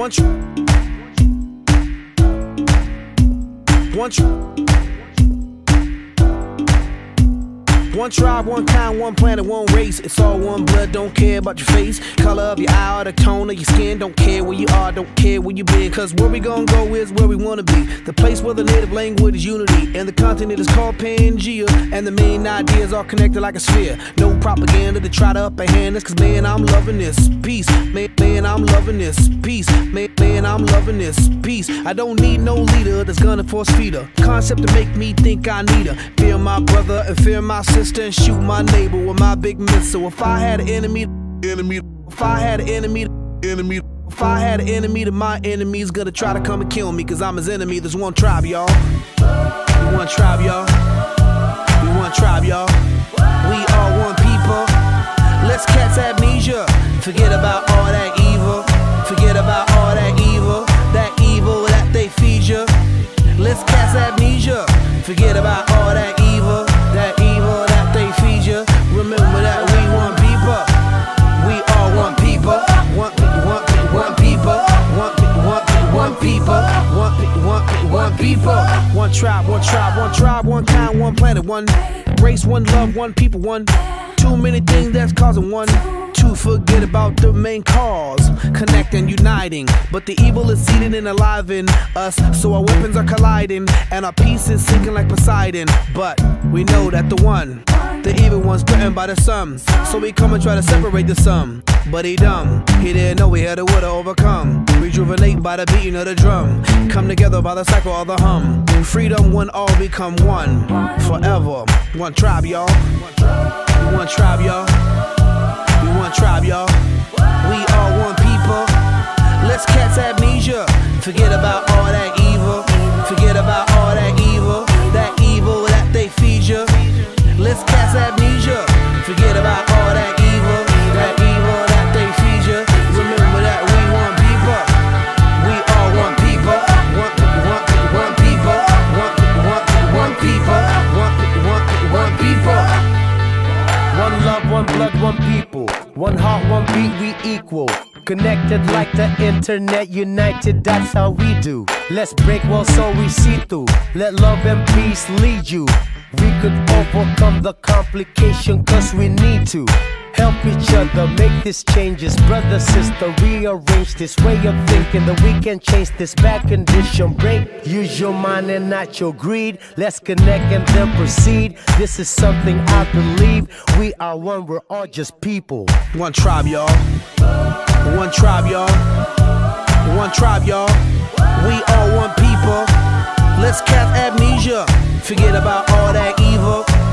One tr- One tribe, one kind, one planet, one race. It's all one blood, don't care about your face. Color of your eye or the tone of your skin. Don't care where you are, don't care where you been. Cause where we gonna go is where we wanna be. The place where the native language is unity. And the continent is called Pangea. And the main ideas are connected like a sphere. No propaganda to try to upper hand us. Cause man, I'm loving this peace. Man, man, I'm loving this peace. Man, man, I'm loving this peace. I don't need no leader that's gonna force feed her. Concept to make me think I need her. Fear my brother and fear my sister and shoot my neighbor with my big missile. If I had an enemy, enemy. If I had an enemy, enemy. If I had an enemy, then my enemy's gonna try to come and kill me. Cause I'm his enemy. There's one tribe, y'all. We One tribe, y'all. We one tribe, y'all. We are one people. Let's catch amnesia. Forget about all that evil. Forget about all that evil. That evil that they feed you. Let's catch amnesia. Forget about all that tribe, one tribe, one tribe, one kind, one planet, one race, one love, one people, one. Too many things that's causing one to forget about the main cause. Connect and uniting. But the evil is seated and alive in us. So our weapons are colliding and our peace is sinking like Poseidon. But we know that the one, the evil one's threatened by the sun. So we come and try to separate the sum. But he dumb. He didn't know he had a will to overcome. Rejuvenate by the beating of the drum. Come together by the cycle of the hum. Freedom when all become one. Forever. One tribe, y'all. One tribe, y'all. We one tribe, y'all. We are one people. Let's catch amnesia. Forget about all that evil. Forget about all that evil. That evil that they feed you. Let's catch amnesia. Forget about all that evil. Equal. Connected like the internet, united, that's how we do. Let's break walls so we see through. Let love and peace lead you. We could overcome the complication, cause we need to. Help each other make these changes. Brother, sister, rearrange this way of thinking that we can change this bad condition. Break, use your mind and not your greed. Let's connect and then proceed. This is something I believe. We are one, we're all just people. One tribe, y'all. One tribe, y'all. One tribe, y'all. We are one people. Let's cast amnesia. Forget about all.